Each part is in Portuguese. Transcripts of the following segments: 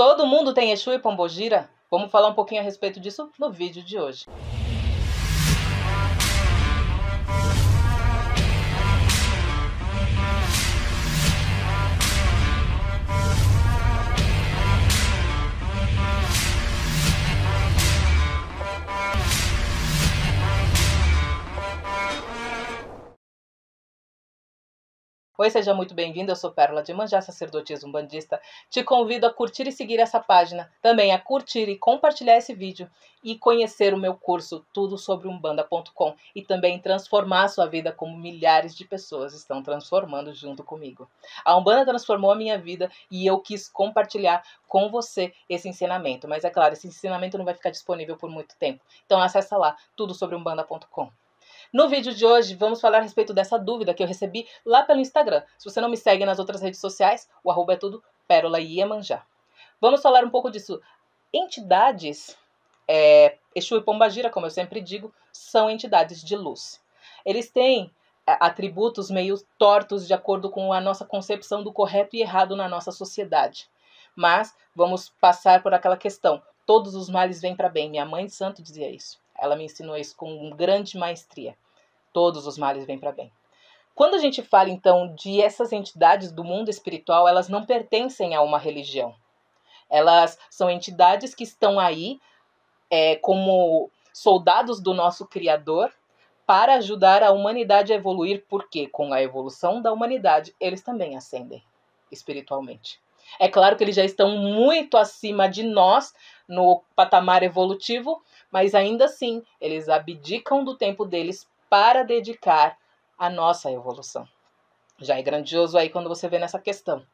Todo mundo tem Exu e Pombogira? Vamos falar um pouquinho a respeito disso no vídeo de hoje. Oi, seja muito bem-vindo. Eu sou Pérola de Manjá, sacerdotisa umbandista. Te convido a curtir e seguir essa página, também a curtir e compartilhar esse vídeo e conhecer o meu curso Tudo sobre Umbanda.com e também transformar a sua vida como milhares de pessoas estão transformando junto comigo. A Umbanda transformou a minha vida e eu quis compartilhar com você esse ensinamento. Mas é claro, esse ensinamento não vai ficar disponível por muito tempo. Então acessa lá tudo sobre Umbanda.com. No vídeo de hoje, vamos falar a respeito dessa dúvida que eu recebi lá pelo Instagram. Se você não me segue nas outras redes sociais, o arroba é tudo Pérola Iemanjá. Vamos falar um pouco disso. Entidades, é, Exu e Pombagira, como eu sempre digo, são entidades de luz. Eles têm é, atributos meio tortos de acordo com a nossa concepção do correto e errado na nossa sociedade. Mas vamos passar por aquela questão. Todos os males vêm para bem. Minha mãe de santo dizia isso. Ela me ensinou isso com grande maestria. Todos os males vêm para bem. Quando a gente fala então de essas entidades do mundo espiritual, elas não pertencem a uma religião. Elas são entidades que estão aí é, como soldados do nosso Criador para ajudar a humanidade a evoluir, porque com a evolução da humanidade eles também ascendem espiritualmente. É claro que eles já estão muito acima de nós no patamar evolutivo, mas ainda assim eles abdicam do tempo deles para dedicar a nossa evolução. Já é grandioso aí quando você vê nessa questão.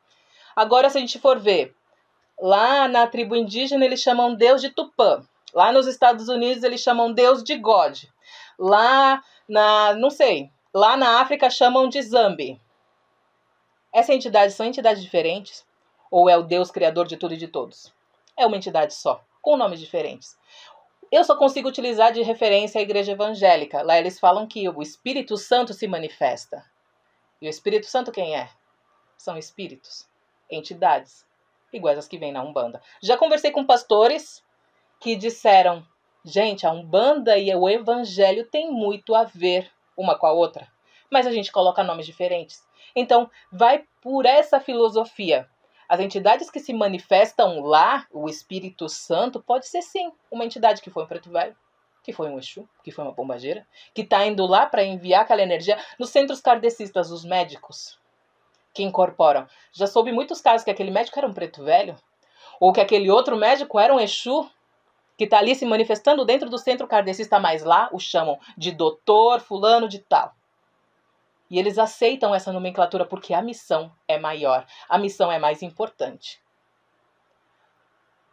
Agora, se a gente for ver, lá na tribo indígena eles chamam Deus de Tupã. Lá nos Estados Unidos eles chamam Deus de God. Lá na, não sei, lá na África chamam de Zambi. Essas entidades são entidades diferentes? Ou é o Deus criador de tudo e de todos? É uma entidade só, com nomes diferentes. Eu só consigo utilizar de referência a igreja evangélica. Lá eles falam que o Espírito Santo se manifesta. E o Espírito Santo quem é? São espíritos, entidades, iguais às que vêm na Umbanda. Já conversei com pastores que disseram: gente, a Umbanda e o Evangelho têm muito a ver uma com a outra, mas a gente coloca nomes diferentes. Então, vai por essa filosofia. As entidades que se manifestam lá, o Espírito Santo, pode ser sim uma entidade que foi um preto velho, que foi um Exu, que foi uma pombageira, que está indo lá para enviar aquela energia nos centros kardecistas, os médicos que incorporam. Já soube muitos casos que aquele médico era um preto velho, ou que aquele outro médico era um Exu, que está ali se manifestando dentro do centro kardecista, mas lá o chamam de doutor fulano de tal. E eles aceitam essa nomenclatura porque a missão é maior, a missão é mais importante.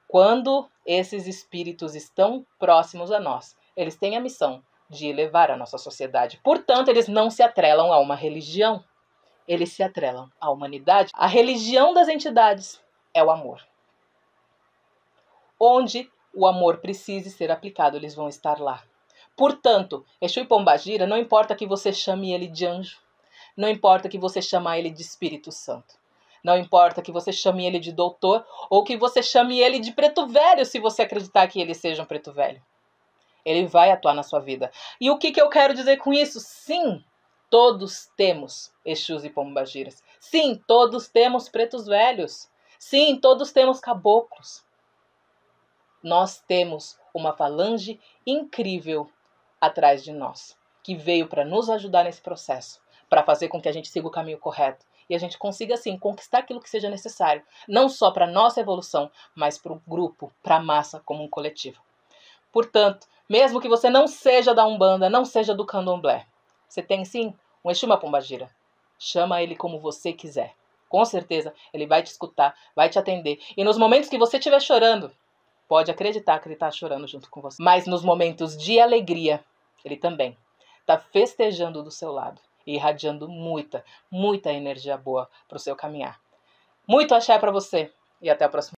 Quando esses espíritos estão próximos a nós, eles têm a missão de elevar a nossa sociedade. Portanto, eles não se atrelam a uma religião, eles se atrelam à humanidade. A religião das entidades é o amor. Onde o amor precise ser aplicado, eles vão estar lá. Portanto, Exu e Pombagira, não importa que você chame ele de anjo, não importa que você chame ele de Espírito Santo. Não importa que você chame ele de doutor ou que você chame ele de preto velho, se você acreditar que ele seja um preto velho. Ele vai atuar na sua vida. E o que, que eu quero dizer com isso? Sim, todos temos Exus e Pombagiras. Sim, todos temos pretos velhos. Sim, todos temos caboclos. Nós temos uma falange incrível atrás de nós, que veio para nos ajudar nesse processo para fazer com que a gente siga o caminho correto e a gente consiga assim conquistar aquilo que seja necessário, não só para nossa evolução, mas para o grupo, para a massa como um coletivo. Portanto, mesmo que você não seja da Umbanda, não seja do Candomblé, você tem sim um Exu Pombagira. Chama ele como você quiser. Com certeza ele vai te escutar, vai te atender. E nos momentos que você estiver chorando, pode acreditar que ele está chorando junto com você. Mas nos momentos de alegria, ele também está festejando do seu lado e irradiando muita, muita energia boa para o seu caminhar. Muito axé para você e até a próxima.